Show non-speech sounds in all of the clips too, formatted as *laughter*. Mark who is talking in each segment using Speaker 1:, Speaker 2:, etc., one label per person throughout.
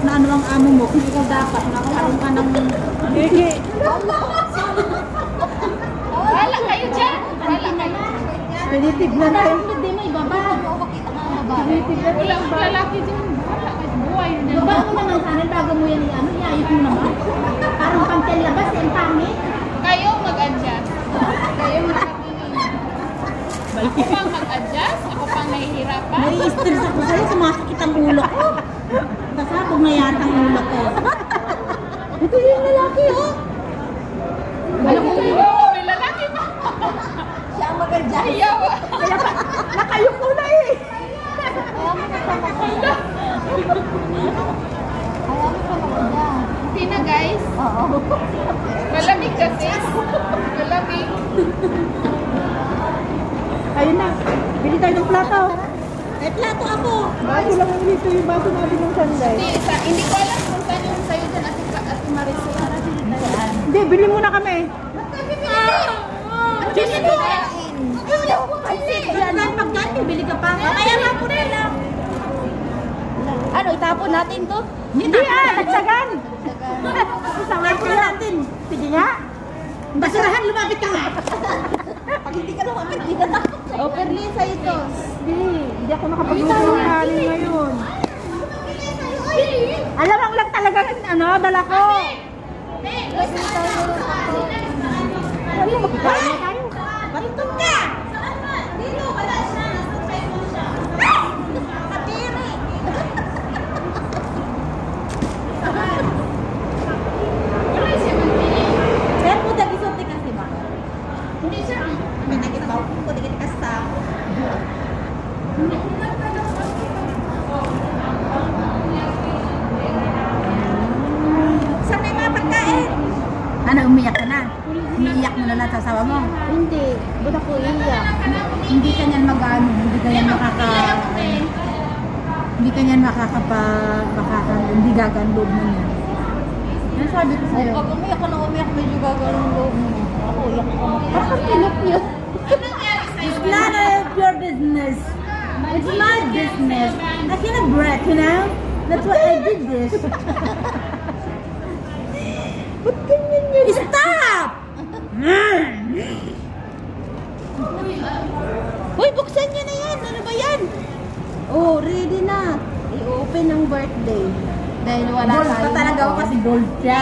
Speaker 1: kahit na ano ang amo mo, kung ikaw dapat, nakaroon ka ng...
Speaker 2: Wala kayo dyan. Wala kayo.
Speaker 1: Pinitig na tayo.
Speaker 3: Hindi mo ibaba.
Speaker 1: Pinitig na
Speaker 2: Wala ang lalaki dyan. Wala kayo. Buhay na
Speaker 3: Baba mo naman sana bago mo yan ano, iayos mo naman. Parang pantel labas, ang pangit.
Speaker 2: Kayo mag-adjust. Kayo magpapili. Ako pang mag-adjust? Ako pang nahihirapan?
Speaker 1: Nai-stress ako sa'yo, sumasakit ang ulo ko. Pasabog na yata ang ulo ko. Ito yung lalaki, oh.
Speaker 2: Alam mo kayo, may lalaki pa.
Speaker 3: Siya ang mag-adjust.
Speaker 2: Ayaw.
Speaker 1: Kaya pa, nakayuko na eh.
Speaker 3: Kaya mo kasama ka. Kaya mo pa mag-adjust.
Speaker 2: Hindi na guys.
Speaker 3: Oo.
Speaker 2: Malamig kasi. Malamig.
Speaker 1: Ayun na, bili tayo ng plato. Plato ako. Bago lang ang dito yung bago natin ng sanday.
Speaker 2: Hindi, sa, hindi ko alam kung saan yung sa'yo dyan, Ka- Ate Maricel.
Speaker 1: Hindi, bili muna kami.
Speaker 2: Sige po.
Speaker 1: Yan, yan, pagdaan, bibili ka pa. Kaya nga po nila.
Speaker 3: Ano, itapon natin to?
Speaker 1: Hindi ah, nagsagan. Isang life na natin. Sige nga. Basurahan, lumapit ka nga. *laughs*
Speaker 3: Pag hindi ka lumapit, hindi ka tapos.
Speaker 2: O, Perlin, sa'yo to.
Speaker 1: Hindi, hindi ako nakapagluto ng kanin ngayon. Alam ang lang talaga ano, dala ko. Ano, magkakain tayo. Baliktad ka. Pero mo dagi sote kasi ba?
Speaker 2: Hindi siya.
Speaker 1: May nakita ko ko dagi kasta. Saan may mga pagkain? Ano, umiyak ka na? Umiiyak mo na lang sa asawa mo?
Speaker 3: Hindi. Ba't ako iiyak?
Speaker 1: Hindi ka niyan mag-ano, hindi ka niyan makaka... Hindi ka niyan makakapa... hindi gaganlog mo niyan. Ano sabi ko sa'yo?
Speaker 3: Pag umiyak ka na umiyak, medyo gagawin ang loob mo. Ako, iyak ko. Bakit pinok niyo?
Speaker 1: It's none of your business. It's my business. I cannot breath, you know? That's why I did this.
Speaker 3: Ba't ganyan yun?
Speaker 1: Stop!
Speaker 3: Uy, buksan niyo na yan. Ano ba yan? Oh, ready na. I-open ang birthday. Dahil wala
Speaker 1: Gold
Speaker 3: tayong
Speaker 1: pa talaga ako kasi gold siya.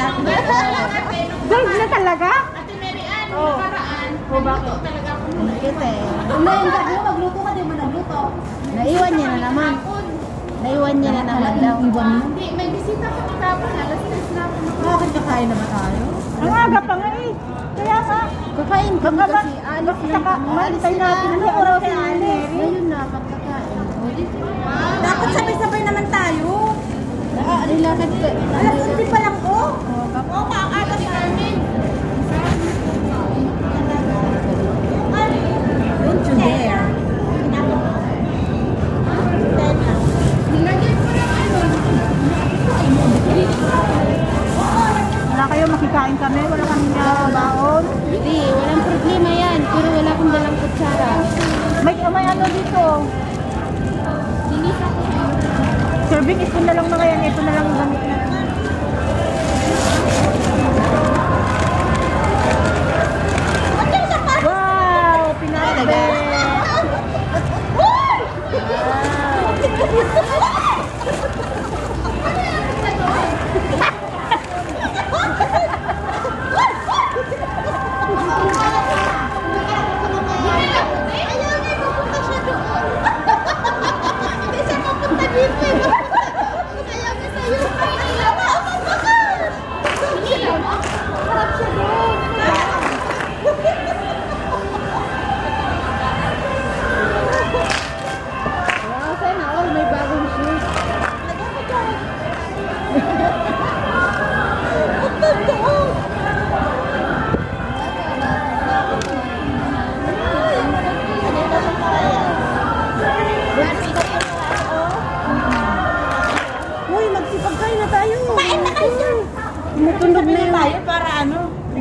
Speaker 1: *laughs*
Speaker 2: Gold
Speaker 1: na talaga?
Speaker 2: Ate Mary Ann,
Speaker 1: Oh.
Speaker 2: nakaraan.
Speaker 1: Oh, bakit?
Speaker 2: Luto talaga ako nun.
Speaker 3: Bakit eh? Hindi, hindi mo magluto ka, di mo nagluto. Naiwan niya na naman. Naiwan niya na naman daw.
Speaker 1: Iwan mo?
Speaker 2: Hindi, may bisita ko kahapon. Alas 3 na ako.
Speaker 1: Bakit kakain naman tayo? Ang aga pa nga eh. Kaya nga.
Speaker 3: Kakain kami kasi alis na.
Speaker 1: umantay natin
Speaker 3: na.
Speaker 1: Ano oras na
Speaker 3: na
Speaker 1: alis?
Speaker 3: alis? Ngayon na, pagkakain.
Speaker 1: Dapat sabay-sabay naman tayo.
Speaker 3: Ah, nilakad ka.
Speaker 1: Alas 11 pa lang ko. Oo, maaga si Carmen.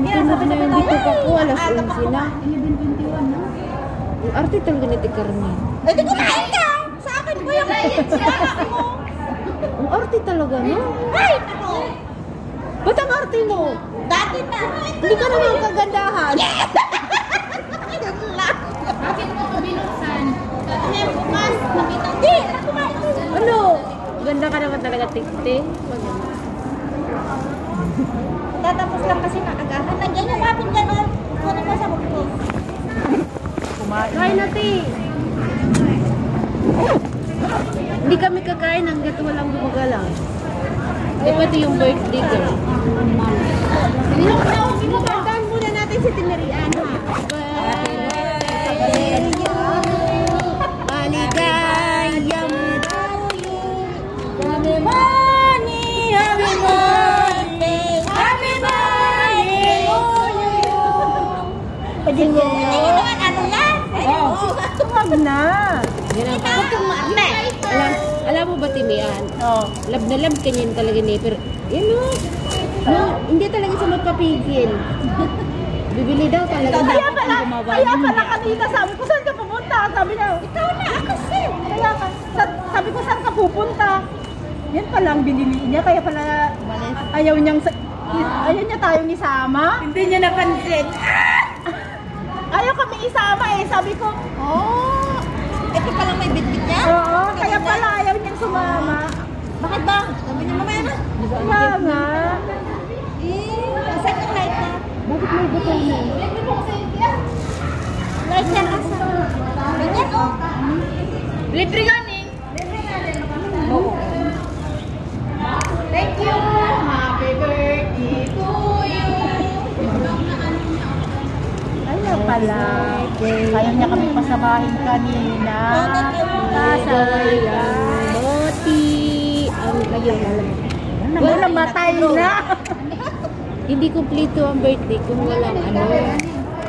Speaker 1: Tumutunog na
Speaker 3: yung dito pa ko, alas
Speaker 1: Aga
Speaker 3: 11
Speaker 1: pa
Speaker 3: na.
Speaker 1: kumain.
Speaker 3: Arte talaga ni Carmen.
Speaker 1: Eh, di kumain ka! Sa akin ko yung diet siya. Ako mo.
Speaker 3: Ang arte talaga, no?
Speaker 1: Ay! Ano?
Speaker 3: Ba't ang arte mo?
Speaker 1: Dati na.
Speaker 3: Hindi ka naman kagandahan. *laughs*
Speaker 2: Bakit mo ko binuksan?
Speaker 1: Kaya bukas, nakita. Di!
Speaker 3: Ano? Ganda ka naman talaga, tikti.
Speaker 1: Tatapos lang kasi kaagahan. Nandiyan yung kapit gano'n. Kunin mo sa bukto.
Speaker 3: Kain natin. Hindi kami kakain hanggat walang gumagalang. Di ba ito yung birthday girl? Kantahan muna natin si Tinerian, ha? Birthday to
Speaker 1: Pwede mo naman, ano yan?
Speaker 3: Oh. Huwag na. Alam, alam mo ba, Timian?
Speaker 1: Oh.
Speaker 3: Love na love ka niyan talaga ni pero yun no, no, hindi talaga siya magpapigil. Bibili daw talaga.
Speaker 1: Kaya pala, kaya pala kanina sabi ko, saan ka pupunta? Sabi niya, ikaw na, ako sis. Kaya ka, sa- sabi ko, saan ka pupunta? Yan pala ang binili niya, kaya pala ayaw niyang, sa- ayaw niya tayong isama. Hindi niya napansin. Ayaw kami isama eh, sabi ko, oh, ito palang may bitbit niya? Oo, kaya pala ayaw niyang sumama. Bakit ba? Sabi niya, mamaya na. Kaya nga. Eh, saan yung light na?
Speaker 3: Bakit may butong mo?
Speaker 1: Light yan asa. Ganyan oh.
Speaker 2: Libre ganing.
Speaker 1: Pasabahin kanina. Kasaway lang.
Speaker 3: Moti. Ang lagyan alam.
Speaker 1: Ano namatay na. *laughs*
Speaker 3: Hindi kumpleto ang birthday kung walang ano.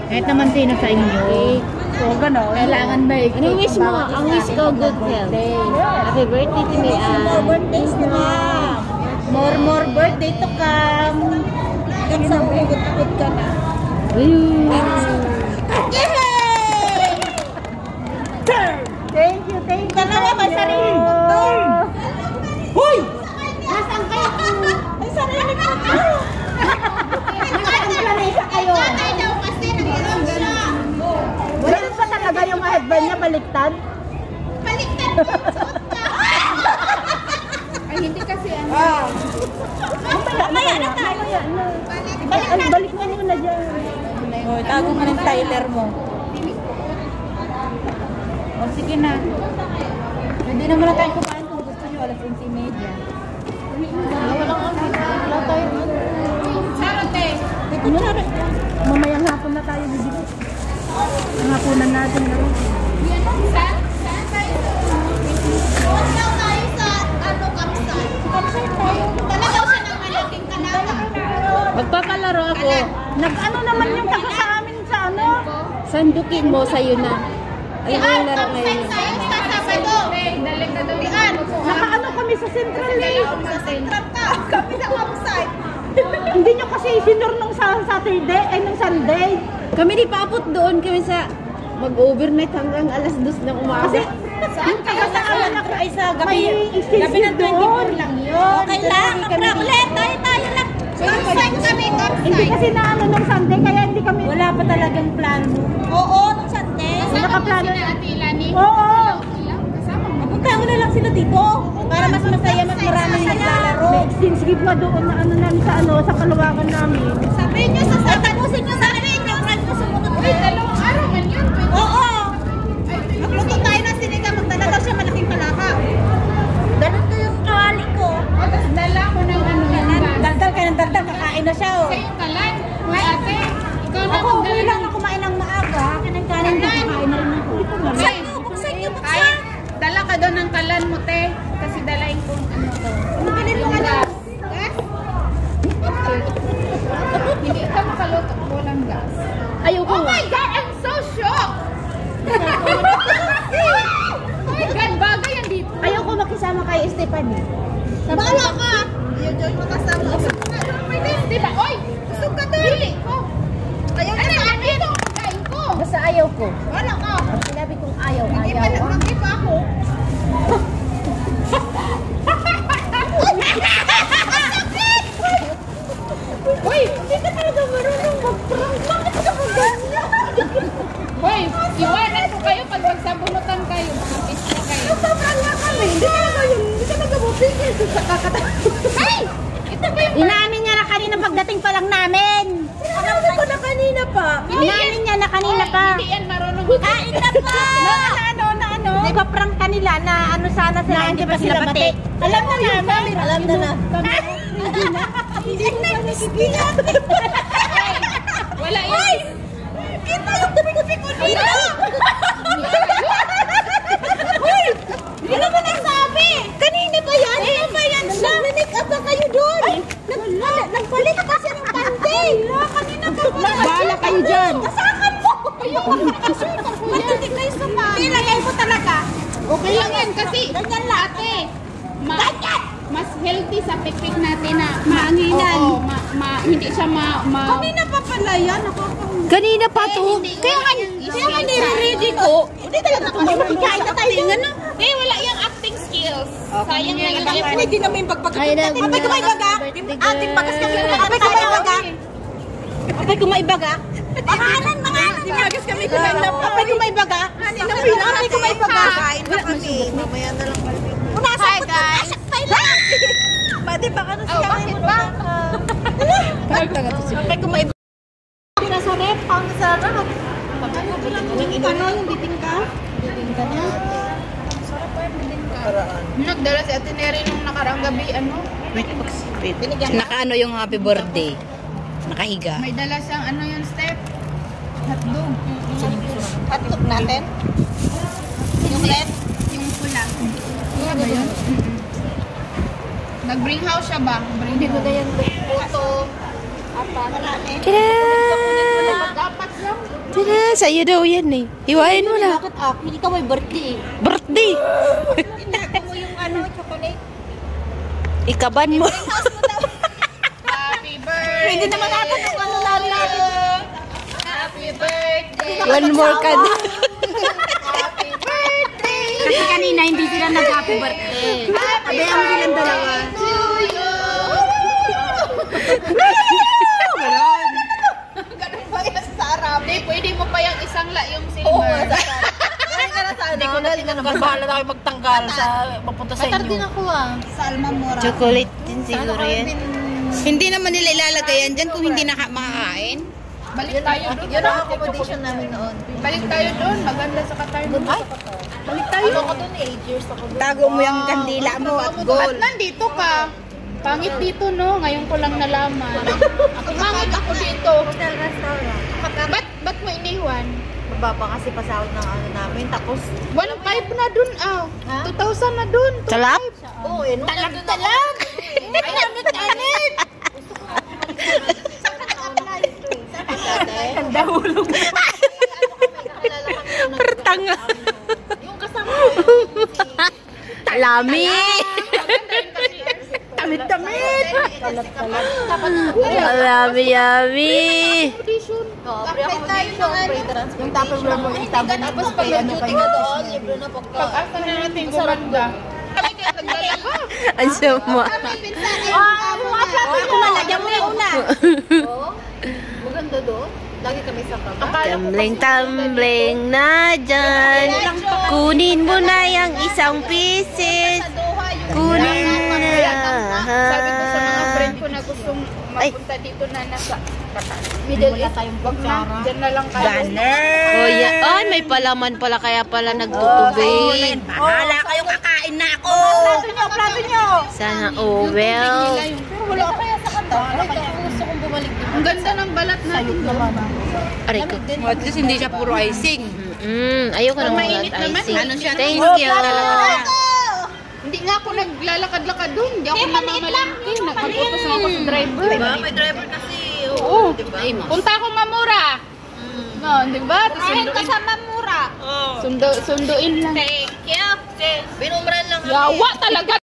Speaker 1: Kahit naman sino sa inyo.
Speaker 3: Cake.
Speaker 1: Oo, gano'n. Kailangan may
Speaker 3: Ano wish mo? Ang wish ko, good health. Happy birthday to me,
Speaker 1: More
Speaker 3: Ann.
Speaker 1: birthdays to come. More, more birthday to come. Hanggang sa ugot-ugot ka na.
Speaker 3: Ayun.
Speaker 1: Yay! Thank you, thank you. Dalawa may sarili motor. Hoy! Nasaan kayo? May sarili motor. Nasaan planeta kayo?
Speaker 2: Tatay daw kasi nag-iram siya.
Speaker 1: Ganun pa talaga yung headband niya baliktad?
Speaker 2: Baliktad mo. Suot ka. Ay, hindi kasi ano.
Speaker 1: Mamaya na tayo. Balik, balik mo muna dyan. Oh, tago mo ng Tyler mo. O, sige na. Pwede naman na tayo kumain kung gusto nyo. Alas 11.30.
Speaker 2: Sarote.
Speaker 1: Ano rin? Mamayang hapon na tayo bibili. Ang hapunan natin na rin.
Speaker 2: Saan? Saan tayo? Huwag daw tayo sa ano, kapsat.
Speaker 1: Kapsay tayo.
Speaker 2: Dala daw siya ng malaking kanala.
Speaker 3: Magpapalaro ako.
Speaker 1: Nag-ano naman yung taga sa amin sa ano?
Speaker 3: Sandukin mo sa'yo na.
Speaker 2: Yan,
Speaker 3: yung laro ngayon.
Speaker 2: Sabado. Yan.
Speaker 1: Nakaano kami sa Central eh.
Speaker 2: Sa Central ka. Kami sa website.
Speaker 1: Hindi nyo kasi isinur nung sa Saturday, ay nung Sunday.
Speaker 3: Kami di paabot doon kami sa mag-overnight hanggang alas 2 ng umaga.
Speaker 1: Kasi yung taga sa amin ako ay sa gabi. Gabi ng 24 lang yun.
Speaker 2: Okay lang. Ulit. Tayo tayo lang. Website kami.
Speaker 1: Hindi
Speaker 2: Website.
Speaker 1: kasi na ano nung Sunday, kaya hindi kami... Wala pa talagang plano.
Speaker 2: Oo, nung Sunday.
Speaker 1: Wala ka plano.
Speaker 2: Sila Atila ni.
Speaker 1: Oo.
Speaker 2: Mo
Speaker 1: na lang sila dito. Para mas masaya, mas marami naglalaro. May exchange gift pa doon na ano namin sa ano, sa kaluwagan namin.
Speaker 2: Sabihin nyo sa
Speaker 4: company. Pa. Alam na namin. Alam na na. Hindi na
Speaker 2: Wala yan.
Speaker 4: Kita yung tupi-tupi ko dito! Hoy! Hindi ka ba nagsabi? Kanina ba yan? Kanina ba yan? Nag-make up ba kayo doon? Nag- Nagpalit ka kasi ng pante. Kanina pa ba? Bahala kayo dyan. Kasakan mo! Matindi kayo sa pa. Nilagay ko talaga.
Speaker 2: Okay lang yan kasi
Speaker 4: Ganyan lang.
Speaker 2: ate, ma mas healthy sa pikpik natin na
Speaker 4: Maanginan.
Speaker 2: Oo, ma, ma, hindi siya ma, ma
Speaker 4: Kanina pa pala yan.
Speaker 3: Kanina pa to.
Speaker 4: Kaya nga, kaya nga nire-ready ko. Hindi talaga tumawag. Kain na tayo. Ano?
Speaker 2: Eh, wala yung acting skills. Sayang na yun.
Speaker 4: Pwede naman yung pagpagkat.
Speaker 3: Ay, nag-
Speaker 4: Apay ko may baga. Ating bagas kami. Apay ko may baga. Apay ko may baga. Pangalan, pangalan. Sinagas kami kumain na. Apay ko may baga. Apay ko may baga. Na kami. Mamaya na lang kami. Hi guys. Pwede ba ka na siya? Bakit ba? Apay ko may baga. sa rep. Ang sarap. Ano yung bibingka? Bibingka na.
Speaker 2: Nagdala si Ate Neri nung nakaraang gabi, ano?
Speaker 3: Nakaano yung happy birthday. Nakahiga.
Speaker 2: May dala siyang ano yung step? Hotdog.
Speaker 4: Hotdog natin. Yung red.
Speaker 2: Yung pula. Pula ba yun? Nag-bring house siya ba? Bring Hindi ko yan.
Speaker 4: Puto. Marami.
Speaker 3: Tada!
Speaker 2: Dapat lang.
Speaker 3: Tada! Sa'yo daw yan eh. Hiwain mo na.
Speaker 4: Bakit ako? Hindi ka may birthday.
Speaker 3: Birthday!
Speaker 4: Inaako mo yung ano, chocolate.
Speaker 3: Ikaban mo.
Speaker 2: Happy birthday.
Speaker 4: Pwede naman natin yung ano namin natin.
Speaker 2: Happy birthday.
Speaker 3: One more ka na.
Speaker 2: Happy birthday.
Speaker 4: Kasi kanina hindi sila nag-happy birthday. Sabi ang silang dalawa.
Speaker 2: To you. Ganun ba yan sa Arab? Hindi, pwede mo pa yung isang la yung silver.
Speaker 4: Hindi ko na tinanong. Bahala na kayo magtanggal sa papunta sa inyo. din ako ah. Sa Almamora.
Speaker 3: Chocolate din siguro yan. Hindi naman nila ilalagay yan dyan kung hindi naka makakain.
Speaker 2: Balik tayo doon.
Speaker 4: Yun ang accommodation namin noon.
Speaker 2: Balik tayo doon. Maganda sa Qatar.
Speaker 4: Ay, balik tayo. Ano ko doon, 8 years ako doon.
Speaker 3: Tago mo yung kandila mo at
Speaker 2: At nandito ka. Pangit dito, no? Ngayon ko lang nalaman. *laughs* Pangit ako dito.
Speaker 4: Hotel restaurant.
Speaker 2: Ba't, ba't mo iniwan?
Speaker 4: Mababa kasi pasahod ng ano namin. Tapos,
Speaker 2: 1.5 na dun, ah. 2,000 na dun.
Speaker 3: Salap?
Speaker 4: oo, oh, eh, nung talag talag. Hindi ko namin tanig. Handa hulog.
Speaker 3: Pertanga. Lami!
Speaker 2: Damit-damit. *laughs*
Speaker 3: Lami, yami!
Speaker 2: Audition.
Speaker 4: Oo, pre accommodation, pre transport. Yung Tupperware mo itabi
Speaker 2: Tapos pag nag-duty ka doon, libre na Pag-asa na natin gumanda. Kami kaya nagdala ka.
Speaker 3: Ang sama.
Speaker 4: Ah, mga plato Ako malagyan mo yung una. *laughs* Lagi kami sa baba.
Speaker 3: Tumbling, tumbling na dyan. Kunin mo na yung isang pieces. Kunin mo na.
Speaker 2: Sabi ko sa mga friend ko na gustong
Speaker 3: Ay.
Speaker 2: mapunta dito na nasa
Speaker 4: Middle East. tayong
Speaker 2: Wag na, dyan na lang kayo.
Speaker 3: Oh, yeah. Ay, may palaman pala kaya pala nagtutubig.
Speaker 4: Bahala kayo kakain na ako. Plato nyo, plato nyo.
Speaker 3: Sana, oh well.
Speaker 4: Wala ka kaya sa kanta. Gusto kong bumalik dito.
Speaker 2: Ang ganda ng balat natin.
Speaker 3: Aray ko.
Speaker 1: At least hindi siya puro icing.
Speaker 3: Mm, ayoko ng mga icing.
Speaker 2: ano siya?
Speaker 3: Thank you.
Speaker 2: Hindi nga ako naglalakad-lakad doon. Hindi ako namamalingki. Nagpag-utos ako sa driver.
Speaker 4: Diba? May driver kasi.
Speaker 2: Oo. Punta ako mamura. No, di ba? Tapos
Speaker 4: Dahil
Speaker 2: sunduin,
Speaker 4: kasama mura.
Speaker 2: sundo, sunduin lang.
Speaker 4: Thank you. Binumran lang
Speaker 2: Yawa talaga.